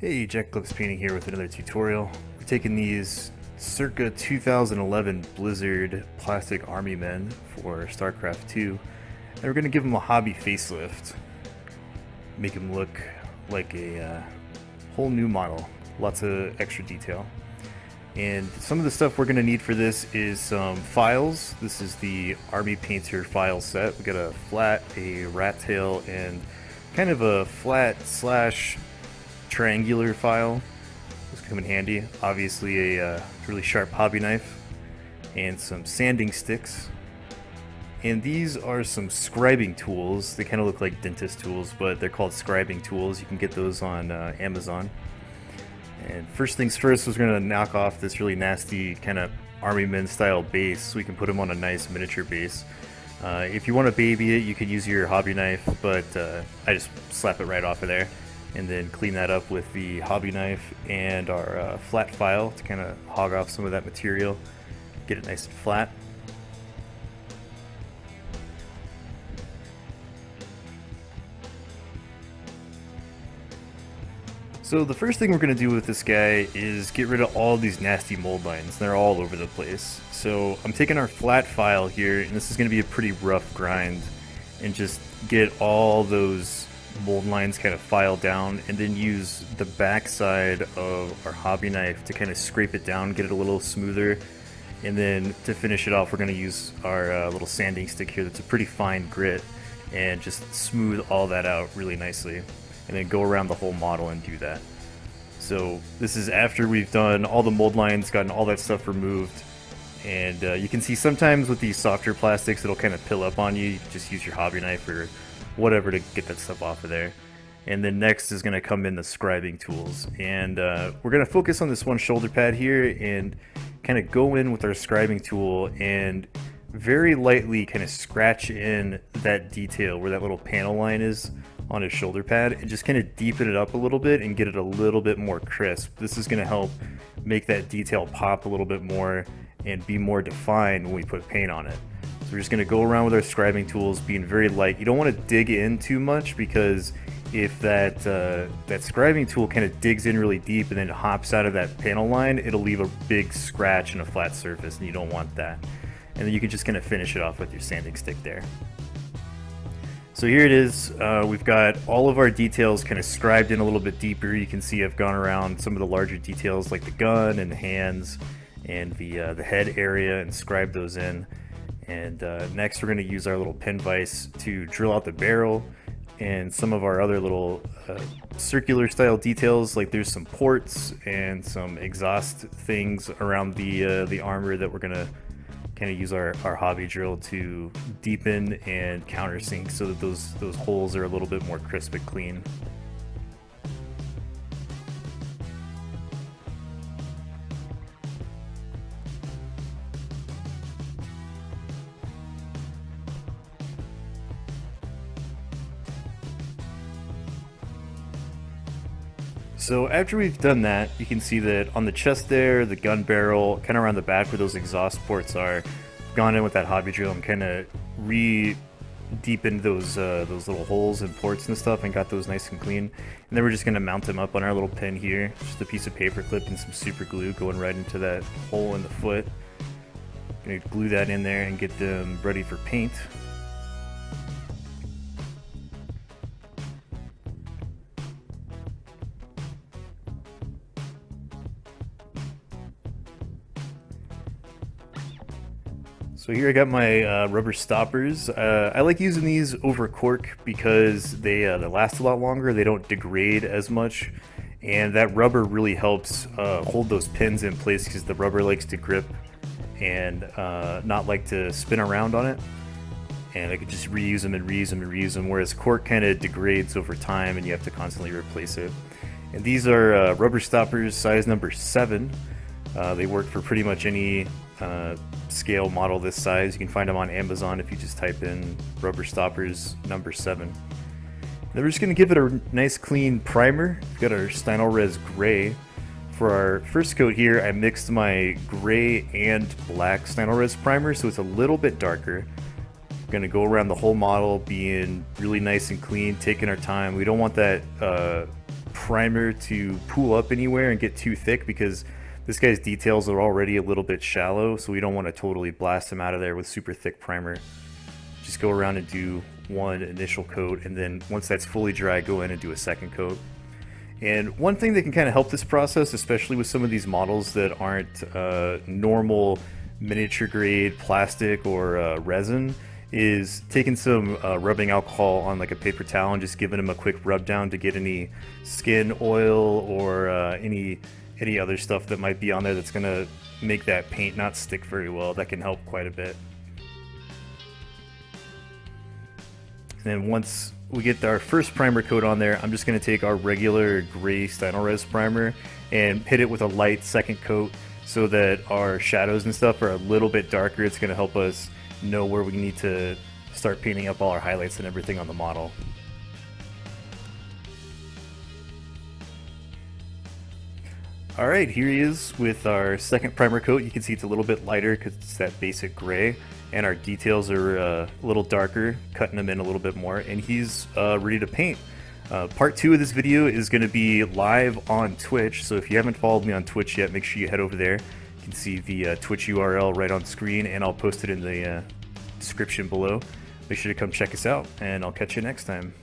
Hey, Jack of Clubs Painting here with another tutorial. We're taking these circa 2011 Blizzard plastic army men for StarCraft 2, and we're going to give them a hobby facelift. Make them look like a uh, whole new model. Lots of extra detail. And some of the stuff we're going to need for this is some files. This is the Army Painter file set. We got a flat, a rat tail, and kind of a flat slash triangular file. This come in handy. Obviously a uh, really sharp hobby knife and some sanding sticks. And these are some scribing tools. They kind of look like dentist tools, but they're called scribing tools. You can get those on uh, Amazon. And first things first was going to knock off this really nasty kind of army men style base so we can put them on a nice miniature base. Uh, if you want to baby it, you can use your hobby knife, but uh, I just slap it right off of there and then clean that up with the hobby knife and our uh, flat file to kind of hog off some of that material, get it nice and flat. So the first thing we're going to do with this guy is get rid of all these nasty mold lines. They're all over the place. So I'm taking our flat file here, and this is going to be a pretty rough grind, and just get all those mold lines kind of file down and then use the back side of our hobby knife to kind of scrape it down, get it a little smoother. And then to finish it off, we're going to use our uh, little sanding stick here that's a pretty fine grit and just smooth all that out really nicely. And then go around the whole model and do that. So this is after we've done all the mold lines, gotten all that stuff removed. And uh, you can see sometimes with these softer plastics, it'll kind of pill up on you. you just use your hobby knife or whatever to get that stuff off of there. And then next is going to come in the scribing tools. And uh, we're going to focus on this one shoulder pad here and kind of go in with our scribing tool and very lightly kind of scratch in that detail where that little panel line is on his shoulder pad and just kind of deepen it up a little bit and get it a little bit more crisp. This is going to help make that detail pop a little bit more and be more defined when we put paint on it. So we're just going to go around with our scribing tools, being very light. You don't want to dig in too much because if that uh, that scribing tool kind of digs in really deep and then hops out of that panel line, it'll leave a big scratch and a flat surface, and you don't want that. And then you can just kind of finish it off with your sanding stick there. So here it is. Uh, we've got all of our details kind of scribed in a little bit deeper. You can see I've gone around some of the larger details like the gun and the hands and the, uh, the head area and scribed those in. And uh, next we're going to use our little pin vise to drill out the barrel and some of our other little uh, circular style details like there's some ports and some exhaust things around the uh, the armor that we're gonna kind of use our, our hobby drill to deepen and countersink so that those those holes are a little bit more crisp and clean. So after we've done that, you can see that on the chest there, the gun barrel, kind of around the back where those exhaust ports are, gone in with that hobby drill and kind of re deepened those uh, those little holes and ports and stuff and got those nice and clean. And then we're just gonna mount them up on our little pin here. Just a piece of paper clip and some super glue going right into that hole in the foot. Gonna glue that in there and get them ready for paint. So here I got my uh, rubber stoppers. Uh, I like using these over cork because they, uh, they last a lot longer. They don't degrade as much. And that rubber really helps uh, hold those pins in place because the rubber likes to grip and uh, not like to spin around on it. And I could just reuse them and reuse them and reuse them, whereas cork kind of degrades over time and you have to constantly replace it. And these are uh, rubber stoppers size number 7. they work for pretty much any uh, scale model this size. You can find them on Amazon if you just type in rubber stoppers number 7. Then we're just going to give it a nice clean primer. We've got our Stynylrez Gray. For our first coat here, I mixed my gray and black Stynylrez primer, so it's a little bit darker. We're going to go around the whole model being really nice and clean, taking our time. We don't want that uh, primer to pool up anywhere and get too thick because this guy's details are already a little bit shallow, so we don't want to totally blast him out of there with super thick primer. Just go around and do one initial coat, and then once that's fully dry, go in and do a second coat. And one thing that can kind of help this process, especially with some of these models that aren't uh, normal miniature grade plastic or uh, resin, is taking some uh, rubbing alcohol on like a paper towel and just giving them a quick rub down to get any skin oil or uh, any any other stuff that might be on there that's gonna make that paint not stick very well. That can help quite a bit. And then once we get our first primer coat on there, I'm just going to take our regular gray Stynylrez primer and hit it with a light second coat so that our shadows and stuff are a little bit darker. It's going to help us know where we need to start painting up all our highlights and everything on the model. Alright, here he is with our second primer coat. You can see it's a little bit lighter because it's that basic gray and our details are uh, a little darker, cutting them in a little bit more, and he's uh, ready to paint. Uh, part two of this video is going to be live on Twitch, so if you haven't followed me on Twitch yet, make sure you head over there. You can see the uh, Twitch URL right on screen, and I'll post it in the uh, description below. Make sure to come check us out, and I'll catch you next time.